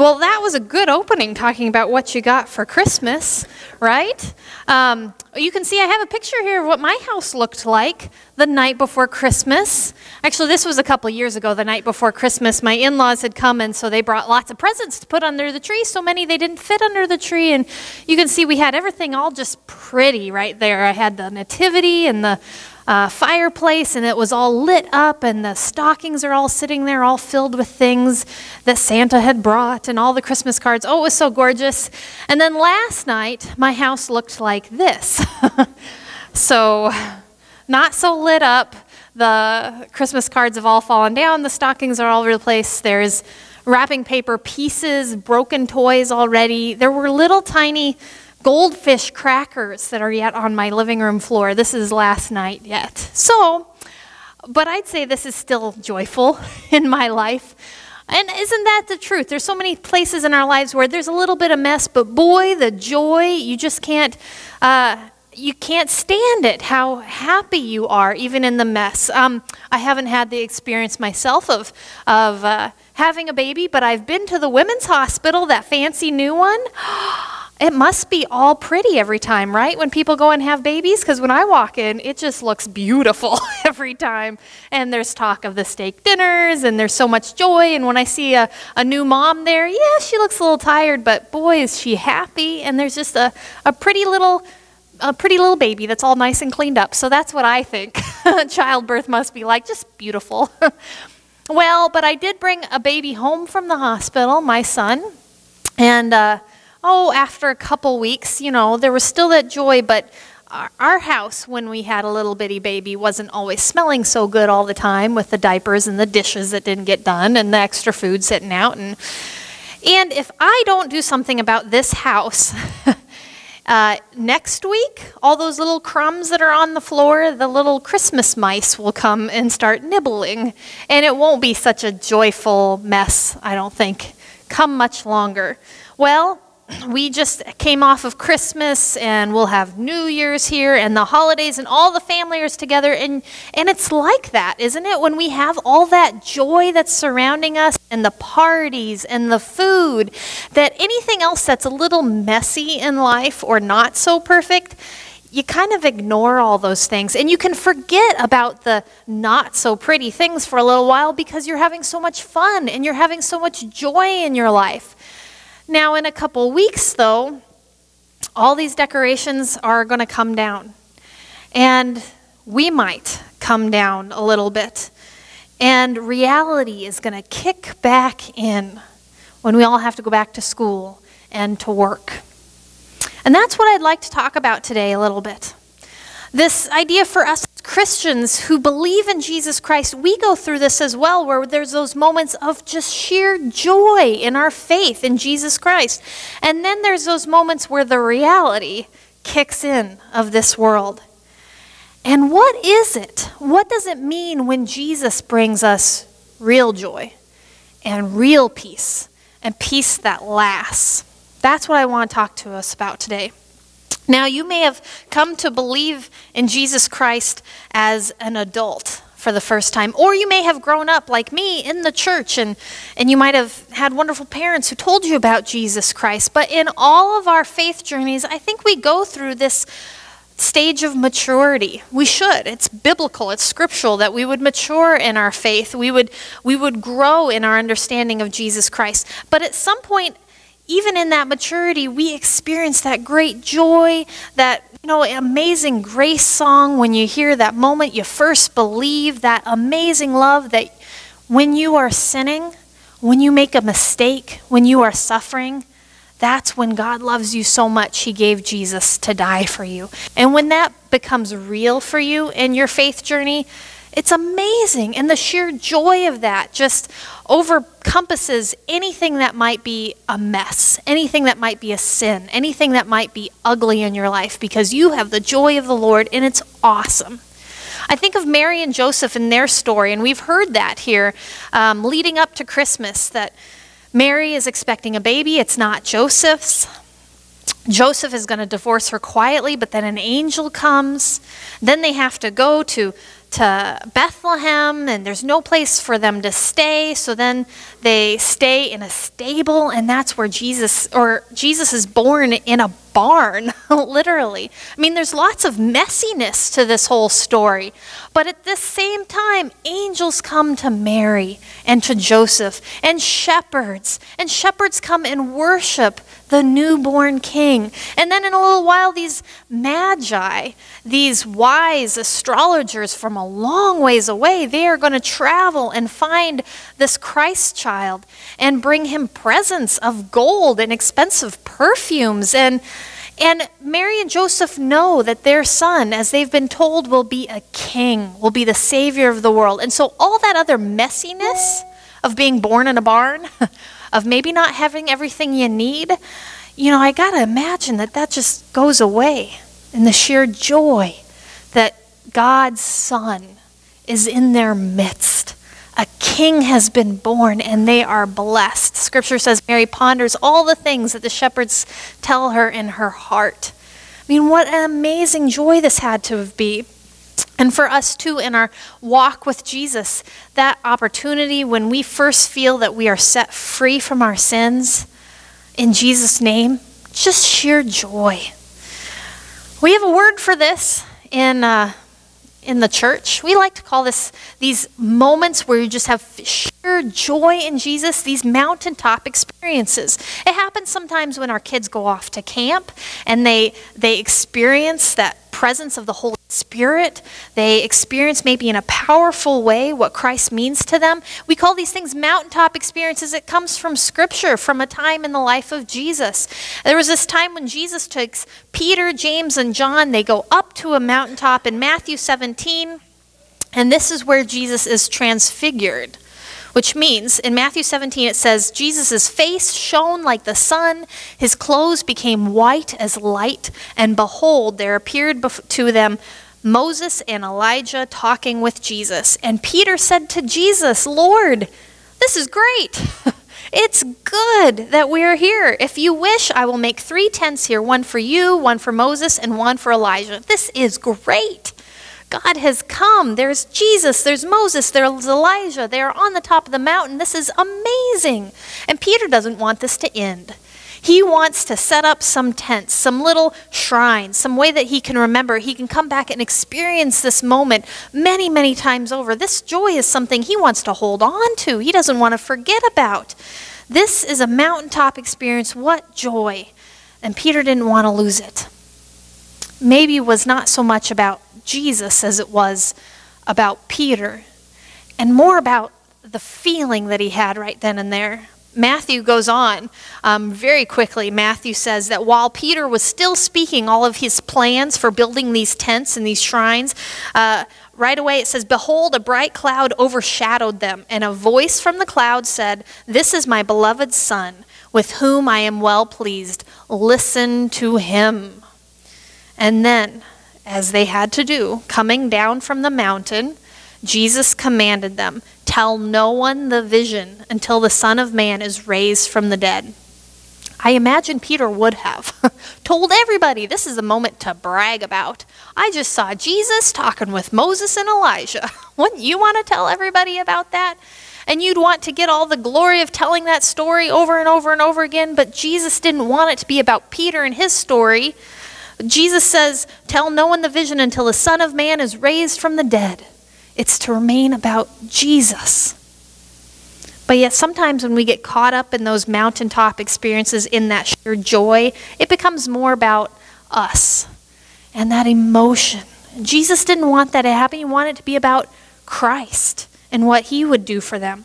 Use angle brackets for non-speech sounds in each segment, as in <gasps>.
Well, that was a good opening talking about what you got for Christmas, right? Um, you can see I have a picture here of what my house looked like the night before Christmas. Actually, this was a couple years ago, the night before Christmas. My in laws had come, and so they brought lots of presents to put under the tree. So many they didn't fit under the tree. And you can see we had everything all just pretty right there. I had the nativity and the uh, fireplace and it was all lit up and the stockings are all sitting there all filled with things that Santa had brought and all the Christmas cards. Oh, it was so gorgeous. And then last night, my house looked like this. <laughs> so, not so lit up. The Christmas cards have all fallen down. The stockings are all over the place. There's wrapping paper pieces, broken toys already. There were little tiny goldfish crackers that are yet on my living room floor. This is last night yet. So, but I'd say this is still joyful <laughs> in my life. And isn't that the truth? There's so many places in our lives where there's a little bit of mess, but boy, the joy, you just can't. Uh, you can't stand it how happy you are even in the mess um, i haven't had the experience myself of, of uh, having a baby but i've been to the women's hospital that fancy new one <gasps> it must be all pretty every time, right? When people go and have babies? Because when I walk in, it just looks beautiful <laughs> every time. And there's talk of the steak dinners, and there's so much joy. And when I see a, a new mom there, yeah, she looks a little tired, but boy, is she happy. And there's just a, a pretty little a pretty little baby that's all nice and cleaned up. So that's what I think <laughs> childbirth must be like, just beautiful. <laughs> well, but I did bring a baby home from the hospital, my son, and uh, oh, after a couple weeks, you know, there was still that joy, but our house, when we had a little bitty baby, wasn't always smelling so good all the time with the diapers and the dishes that didn't get done and the extra food sitting out. And, and if I don't do something about this house, <laughs> uh, next week, all those little crumbs that are on the floor, the little Christmas mice will come and start nibbling. And it won't be such a joyful mess, I don't think, come much longer. Well, we just came off of Christmas and we'll have New Year's here and the holidays and all the family is together and and it's like that, isn't it? When we have all that joy that's surrounding us and the parties and the food that anything else that's a little messy in life or not so perfect, you kind of ignore all those things and you can forget about the not so pretty things for a little while because you're having so much fun and you're having so much joy in your life. Now, in a couple weeks, though, all these decorations are going to come down. And we might come down a little bit. And reality is going to kick back in when we all have to go back to school and to work. And that's what I'd like to talk about today a little bit. This idea for us Christians who believe in Jesus Christ, we go through this as well, where there's those moments of just sheer joy in our faith in Jesus Christ. And then there's those moments where the reality kicks in of this world. And what is it? What does it mean when Jesus brings us real joy and real peace and peace that lasts? That's what I want to talk to us about today. Now, you may have come to believe in Jesus Christ as an adult for the first time, or you may have grown up like me in the church and, and you might have had wonderful parents who told you about Jesus Christ. But in all of our faith journeys, I think we go through this stage of maturity. We should. It's biblical, it's scriptural that we would mature in our faith. We would we would grow in our understanding of Jesus Christ. But at some point even in that maturity, we experience that great joy, that you know, amazing grace song when you hear that moment you first believe, that amazing love that when you are sinning, when you make a mistake, when you are suffering, that's when God loves you so much, He gave Jesus to die for you. And when that becomes real for you in your faith journey, it's amazing. And the sheer joy of that just overcompasses anything that might be a mess, anything that might be a sin, anything that might be ugly in your life, because you have the joy of the Lord and it's awesome. I think of Mary and Joseph and their story, and we've heard that here um, leading up to Christmas that Mary is expecting a baby, it's not Joseph's. Joseph is going to divorce her quietly, but then an angel comes. Then they have to go to to Bethlehem, and there's no place for them to stay. So then they stay in a stable, and that's where Jesus, or Jesus is born in a barn, <laughs> literally. I mean, there's lots of messiness to this whole story. But at the same time, angels come to Mary and to Joseph, and shepherds, and shepherds come and worship the newborn king. And then in a little while, these magi, these wise astrologers from a long ways away, they are going to travel and find this Christ child and bring him presents of gold and expensive perfumes. And, and Mary and Joseph know that their son, as they've been told, will be a king, will be the savior of the world. And so all that other messiness of being born in a barn, <laughs> of maybe not having everything you need, you know, I got to imagine that that just goes away in the sheer joy that God's Son is in their midst. A king has been born and they are blessed. Scripture says Mary ponders all the things that the shepherds tell her in her heart. I mean, what an amazing joy this had to be. And for us too, in our walk with Jesus, that opportunity when we first feel that we are set free from our sins in Jesus' name, just sheer joy. We have a word for this in, uh, in the church. We like to call this these moments where you just have sheer joy in Jesus, these mountaintop experiences. It happens sometimes when our kids go off to camp and they they experience that presence of the Holy Spirit. They experience maybe in a powerful way what Christ means to them. We call these things mountaintop experiences. It comes from Scripture, from a time in the life of Jesus. There was this time when Jesus takes Peter, James, and John. They go up to a mountaintop in Matthew 17, and this is where Jesus is transfigured which means in Matthew 17 it says, Jesus' face shone like the sun, his clothes became white as light, and behold, there appeared to them Moses and Elijah talking with Jesus. And Peter said to Jesus, Lord, this is great. <laughs> It's good that we are here. If you wish, I will make three tents here one for you, one for Moses, and one for Elijah. This is great. God has come. There's Jesus, there's Moses, there's Elijah. They are on the top of the mountain. This is amazing. And Peter doesn't want this to end. He wants to set up some tents, some little shrines, some way that he can remember. He can come back and experience this moment many, many times over. This joy is something he wants to hold on to, he doesn't want to forget about. This is a mountaintop experience. What joy! And Peter didn't want to lose it. Maybe was not so much about Jesus as it was about Peter, and more about the feeling that he had right then and there. Matthew goes on um, very quickly. Matthew says that while Peter was still speaking all of his plans for building these tents and these shrines, uh, right away it says, Behold, a bright cloud overshadowed them, and a voice from the cloud said, This is my beloved Son, with whom I am well pleased. Listen to him. And then as they had to do, coming down from the mountain, Jesus commanded them, Tell no one the vision until the Son of Man is raised from the dead. I imagine Peter would have <laughs> told everybody this is a moment to brag about. I just saw Jesus talking with Moses and Elijah. <laughs> Wouldn't you want to tell everybody about that? And you'd want to get all the glory of telling that story over and over and over again, but Jesus didn't want it to be about Peter and his story. Jesus says, Tell no one the vision until the Son of Man is raised from the dead. It's to remain about Jesus. But yet, sometimes when we get caught up in those mountaintop experiences, in that sheer joy, it becomes more about us and that emotion. Jesus didn't want that to happen. He wanted it to be about Christ and what he would do for them.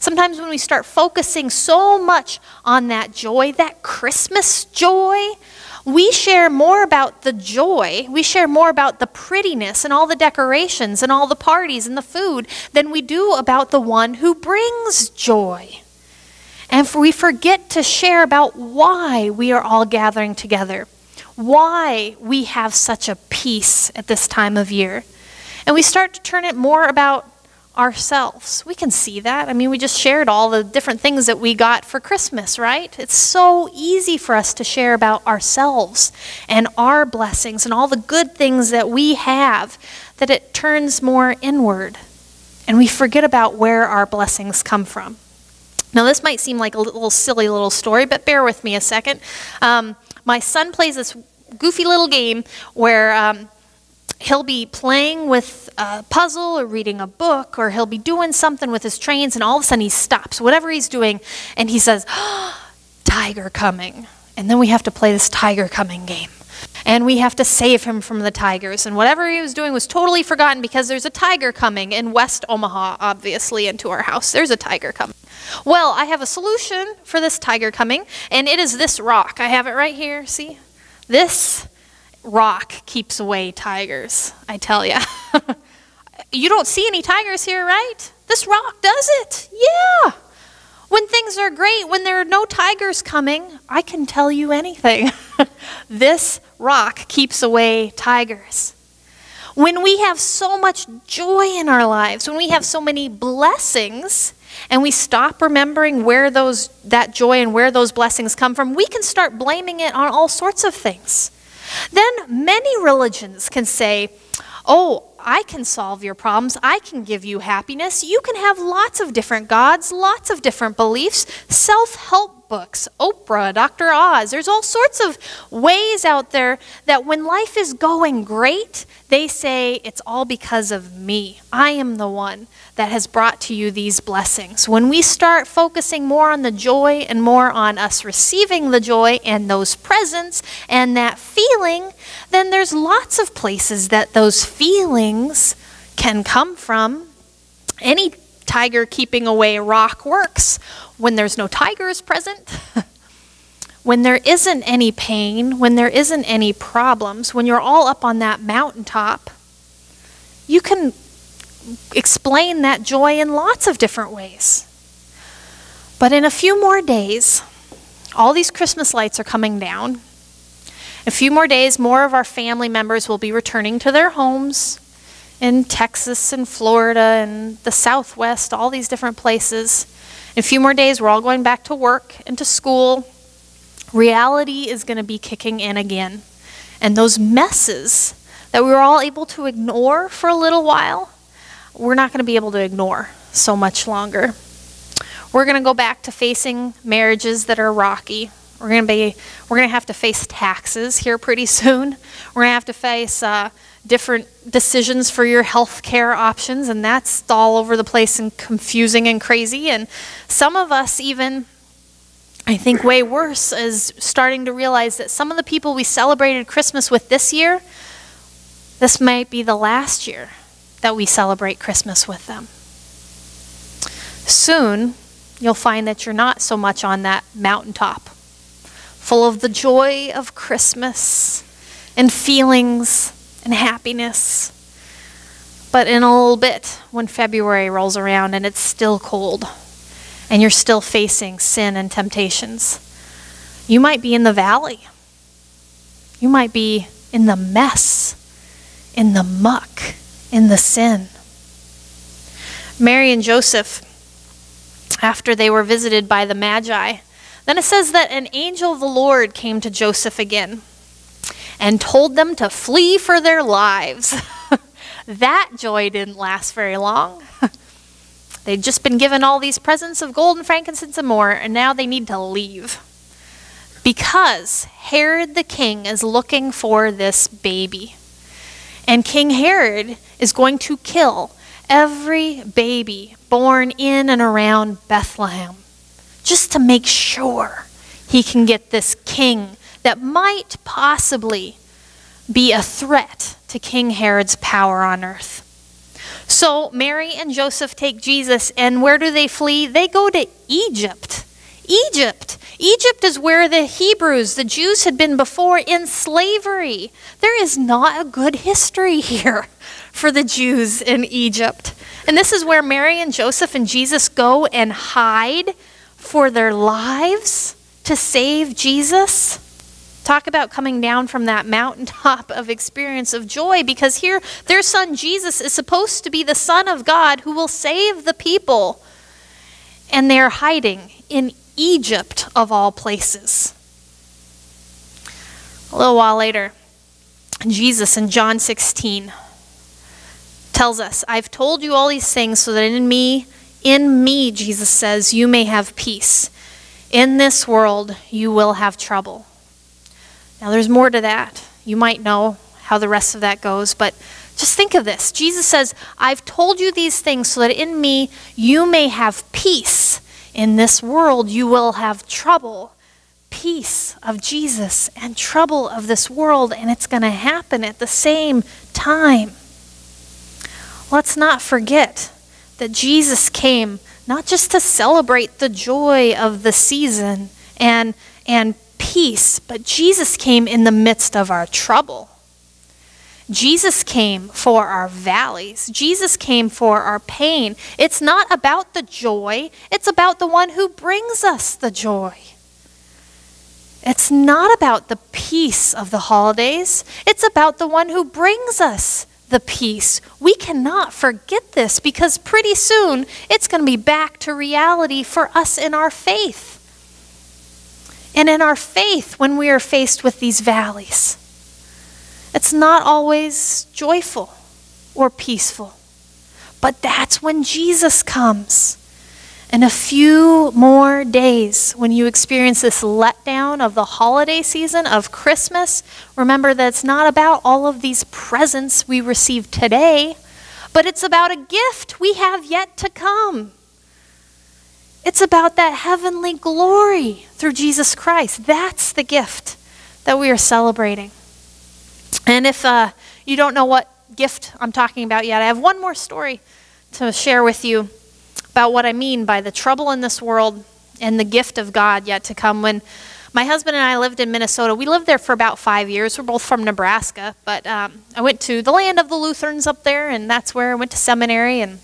Sometimes when we start focusing so much on that joy, that Christmas joy, we share more about the joy, we share more about the prettiness and all the decorations and all the parties and the food than we do about the one who brings joy. And we forget to share about why we are all gathering together, why we have such a peace at this time of year. And we start to turn it more about ourselves. We can see that. I mean, we just shared all the different things that we got for Christmas, right? It's so easy for us to share about ourselves and our blessings and all the good things that we have that it turns more inward and we forget about where our blessings come from. Now, this might seem like a little silly little story, but bear with me a second. Um, my son plays this goofy little game where um, he'll be playing with a puzzle or reading a book, or he'll be doing something with his trains, and all of a sudden he stops, whatever he's doing, and he says, oh, <gasps> Tiger coming. And then we have to play this tiger coming game. And we have to save him from the tigers. And whatever he was doing was totally forgotten because there's a tiger coming in West Omaha, obviously, into our house. There's a tiger coming. Well, I have a solution for this tiger coming, and it is this rock. I have it right here. See? This rock keeps away tigers, I tell you. <laughs> you don't see any tigers here, right? This rock does it. Yeah. When things are great, when there are no tigers coming, I can tell you anything. <laughs> this rock keeps away tigers. When we have so much joy in our lives, when we have so many blessings, and we stop remembering where those that joy and where those blessings come from, we can start blaming it on all sorts of things. Then many religions can say, "Oh, I can solve your problems. I can give you happiness. You can have lots of different gods, lots of different beliefs, self help books, Oprah, Dr. Oz. There's all sorts of ways out there that when life is going great, they say it's all because of me. I am the one that has brought to you these blessings. When we start focusing more on the joy and more on us receiving the joy and those presents and that feeling, then there's lots of places that those feelings can come from. Any tiger keeping away rock works when there's no tigers present, <laughs> when there isn't any pain, when there isn't any problems, when you're all up on that mountaintop, you can explain that joy in lots of different ways. But in a few more days, all these Christmas lights are coming down. A few more days, more of our family members will be returning to their homes in Texas and Florida and the Southwest, all these different places. In a few more days, we're all going back to work and to school. Reality is going to be kicking in again. And those messes that we were all able to ignore for a little while, we're not going to be able to ignore so much longer. We're going to go back to facing marriages that are rocky. We're going to be we're going to have to face taxes here pretty <laughs> soon. We're going to have to face uh, different decisions for your health care options, and that's all over the place and confusing and crazy. And some of us, even, I think, way worse, is starting to realize that some of the people we celebrated Christmas with this year, this might be the last year that we celebrate Christmas with them. Soon, you'll find that you're not so much on that mountaintop, full of the joy of Christmas and feelings and happiness. But in a little bit, when February rolls around and it's still cold, and you're still facing sin and temptations, you might be in the valley. You might be in the mess, in the muck, in the sin. Mary and Joseph, after they were visited by the Magi, then it says that an angel of the Lord came to Joseph again and told them to flee for their lives. <laughs> that joy didn't last very long. <laughs> They'd just been given all these presents of gold and frankincense and more, and now they need to leave. Because Herod the king is looking for this baby. And King Herod is going to kill every baby born in and around Bethlehem just to make sure he can get this king that might possibly be a threat to King Herod's power on earth. So Mary and Joseph take Jesus, and where do they flee? They go to Egypt. Egypt. Egypt is where the Hebrews, the Jews, had been before in slavery. There is not a good history <laughs> here for the Jews in Egypt. And this is where Mary and Joseph and Jesus go and hide for their lives to save Jesus. Talk about coming down from that mountaintop of experience of joy because here their son Jesus is supposed to be the Son of God who will save the people. And they're hiding in Egypt, of all places. A little while later, Jesus in John 16 tells us, I've told you all these things so that in me, in me, Jesus says, you may have peace. In this world, you will have trouble. Now, there's more to that. You might know how the rest of that goes, but just think of this. Jesus says, I've told you these things so that in me you may have peace. In this world you will have trouble. Peace of Jesus and trouble of this world, and it's going to happen at the same time. Let's not forget that Jesus came not just to celebrate the joy of the season and, and peace, but Jesus came in the midst of our trouble. Jesus came for our valleys. Jesus came for our pain. It's not about the joy, it's about the one who brings us the joy. It's not about the peace of the holidays, it's about the one who brings us the peace. We cannot forget this because pretty soon it's going to be back to reality for us in our faith. And in our faith, when we are faced with these valleys, it's not always joyful or peaceful. But that's when Jesus comes. In a few more days, when you experience this letdown of the holiday season of Christmas, remember that it's not about all of these presents we receive today, but it's about a gift we have yet to come. It's about that heavenly glory through Jesus Christ. That's the gift that we are celebrating. And if uh, you don't know what gift I'm talking about yet, I have one more story to share with you about what I mean by the trouble in this world and the gift of God yet to come. When my husband and I lived in Minnesota, we lived there for about five years. We're both from Nebraska, but um, I went to the land of the Lutherans up there, and that's where I went to seminary and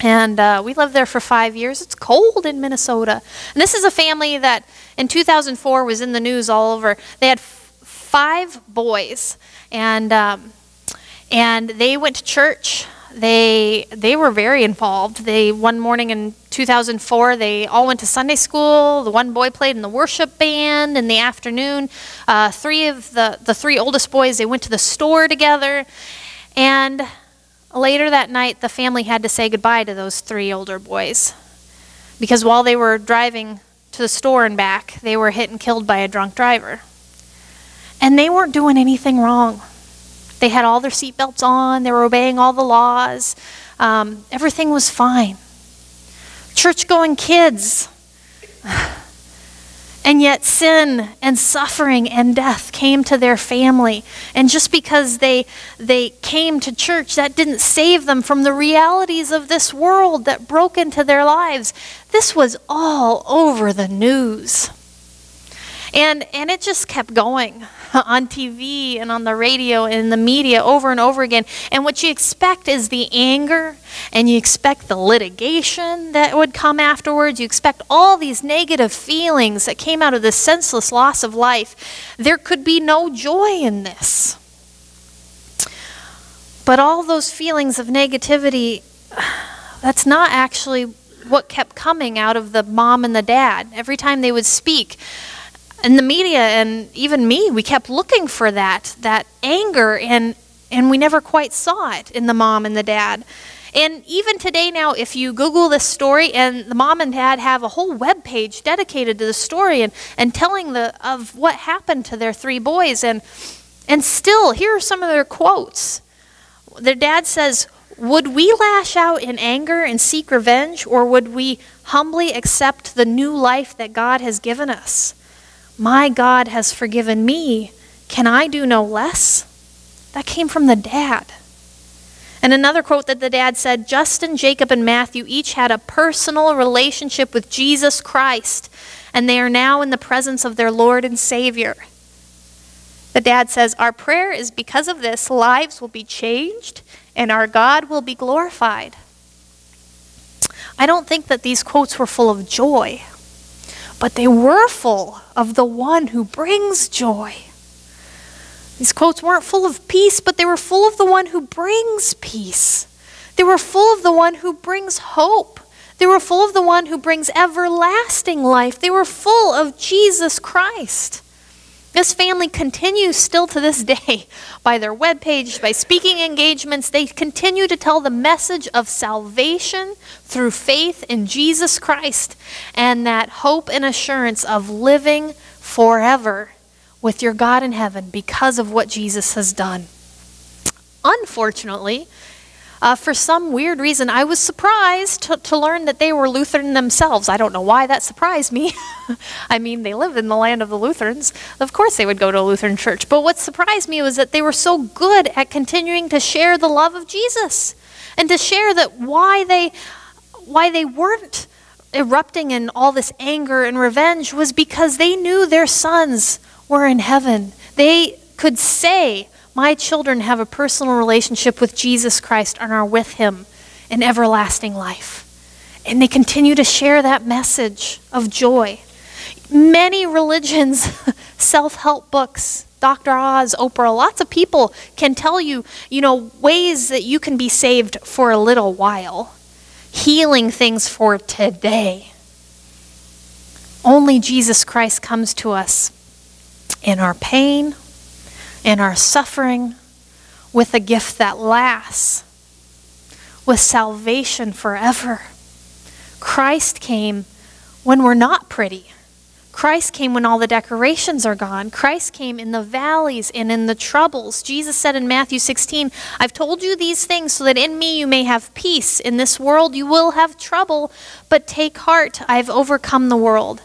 and uh, we lived there for five years. It's cold in Minnesota. And this is a family that in 2004 was in the news all over. They had five boys and um, and they went to church. They they were very involved. They one morning in 2004 they all went to Sunday school. The one boy played in the worship band in the afternoon. Uh, three of the the three oldest boys they went to the store together, and later that night the family had to say goodbye to those three older boys because while they were driving to the store and back they were hit and killed by a drunk driver. And they weren't doing anything wrong. They had all their seatbelts on, they were obeying all the laws, um, everything was fine. Church going kids. <sighs> And yet, sin and suffering and death came to their family. And just because they, they came to church, that didn't save them from the realities of this world that broke into their lives. This was all over the news. And, and it just kept going <laughs> on TV and on the radio and in the media over and over again. And what you expect is the anger and you expect the litigation that would come afterwards. You expect all these negative feelings that came out of this senseless loss of life. There could be no joy in this. But all those feelings of negativity, <sighs> that's not actually what kept coming out of the mom and the dad. Every time they would speak, and the media and even me, we kept looking for that, that anger, and, and we never quite saw it in the mom and the dad. And even today now, if you Google this story, and the mom and dad have a whole web page dedicated to the story and, and telling the, of what happened to their three boys. And, and still, here are some of their quotes. Their dad says, Would we lash out in anger and seek revenge, or would we humbly accept the new life that God has given us? My God has forgiven me. Can I do no less? That came from the dad. And another quote that the dad said Justin, Jacob, and Matthew each had a personal relationship with Jesus Christ, and they are now in the presence of their Lord and Savior. The dad says, Our prayer is because of this, lives will be changed and our God will be glorified. I don't think that these quotes were full of joy but they were full of the one who brings joy. These quotes weren't full of peace, but they were full of the one who brings peace. They were full of the one who brings hope. They were full of the one who brings everlasting life. They were full of Jesus Christ. This family continues still to this day <laughs> by their webpage, by speaking engagements. They continue to tell the message of salvation through faith in Jesus Christ and that hope and assurance of living forever with your God in heaven because of what Jesus has done. Unfortunately, uh, for some weird reason, I was surprised to, to learn that they were Lutheran themselves. I don't know why that surprised me. <laughs> I mean, they live in the land of the Lutherans. Of course, they would go to a Lutheran church. But what surprised me was that they were so good at continuing to share the love of Jesus and to share that why they, why they weren't erupting in all this anger and revenge was because they knew their sons were in heaven. They could say, my children have a personal relationship with Jesus Christ and are with him in everlasting life. And they continue to share that message of joy. Many religions, <laughs> self help books, Dr. Oz, Oprah, lots of people can tell you, you know, ways that you can be saved for a little while, healing things for today. Only Jesus Christ comes to us in our pain, in our suffering with a gift that lasts, with salvation forever. Christ came when we're not pretty. Christ came when all the decorations are gone. Christ came in the valleys and in the troubles. Jesus said in Matthew 16, I've told you these things so that in me you may have peace. In this world you will have trouble, but take heart, I've overcome the world.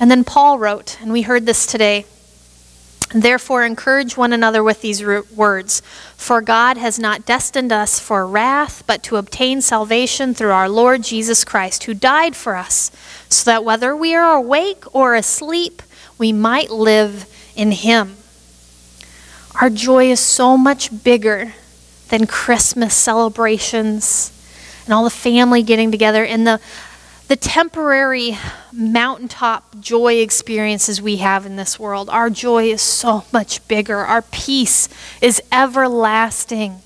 And then Paul wrote, and we heard this today Therefore, encourage one another with these words For God has not destined us for wrath, but to obtain salvation through our Lord Jesus Christ, who died for us, so that whether we are awake or asleep, we might live in Him. Our joy is so much bigger than Christmas celebrations and all the family getting together and the the temporary mountaintop joy experiences we have in this world. Our joy is so much bigger. Our peace is everlasting.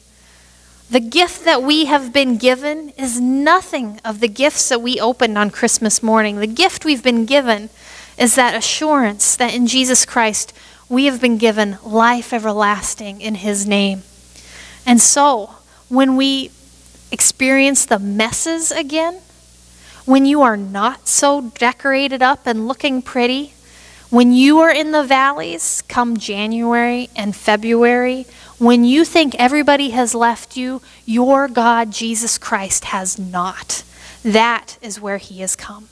The gift that we have been given is nothing of the gifts that we opened on Christmas morning. The gift we've been given is that assurance that in Jesus Christ we have been given life everlasting in His name. And so, when we experience the messes again, when you are not so decorated up and looking pretty, when you are in the valleys come January and February, when you think everybody has left you, your God, Jesus Christ, has not. That is where he has come.